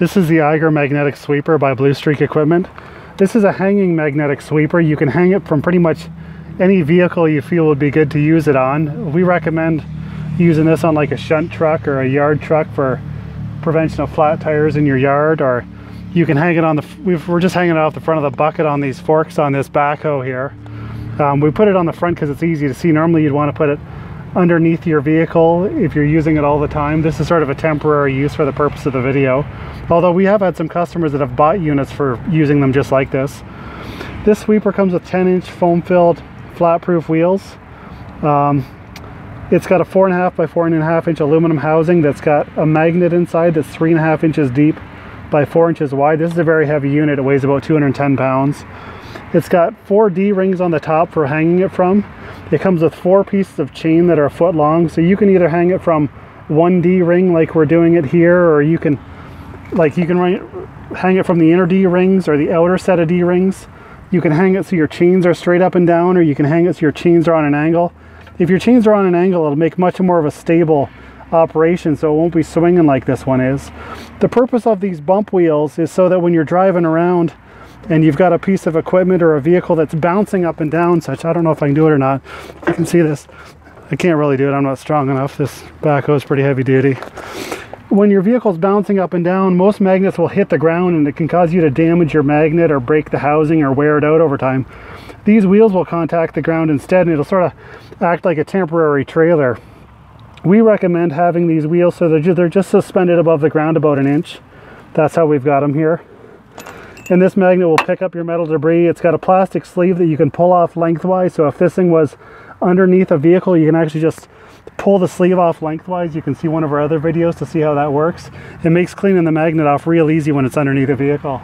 This is the Eiger magnetic sweeper by Bluestreak Equipment. This is a hanging magnetic sweeper. You can hang it from pretty much any vehicle you feel would be good to use it on. We recommend using this on like a shunt truck or a yard truck for prevention of flat tires in your yard or you can hang it on the we are just hanging it off the front of the bucket on these forks on this backhoe here um, we put it on the front because it's easy to see normally you'd want to put it underneath your vehicle if you're using it all the time this is sort of a temporary use for the purpose of the video although we have had some customers that have bought units for using them just like this this sweeper comes with 10 inch foam filled flat proof wheels um, it's got a four and a half by four and a half inch aluminum housing that's got a magnet inside that's three and a half inches deep by four inches wide. This is a very heavy unit. It weighs about 210 pounds. It's got four D-rings on the top for hanging it from. It comes with four pieces of chain that are a foot long. So you can either hang it from one D-ring like we're doing it here, or you can, like you can hang it from the inner D-rings or the outer set of D-rings. You can hang it so your chains are straight up and down, or you can hang it so your chains are on an angle. If your chains are on an angle, it'll make much more of a stable operation so it won't be swinging like this one is. The purpose of these bump wheels is so that when you're driving around and you've got a piece of equipment or a vehicle that's bouncing up and down such, I don't know if I can do it or not. You can see this. I can't really do it, I'm not strong enough. This backhoe is pretty heavy duty. When your vehicle's bouncing up and down, most magnets will hit the ground and it can cause you to damage your magnet or break the housing or wear it out over time. These wheels will contact the ground instead and it'll sort of act like a temporary trailer. We recommend having these wheels so that they're just suspended above the ground about an inch. That's how we've got them here. And this magnet will pick up your metal debris. It's got a plastic sleeve that you can pull off lengthwise. So if this thing was underneath a vehicle, you can actually just pull the sleeve off lengthwise. You can see one of our other videos to see how that works. It makes cleaning the magnet off real easy when it's underneath a vehicle.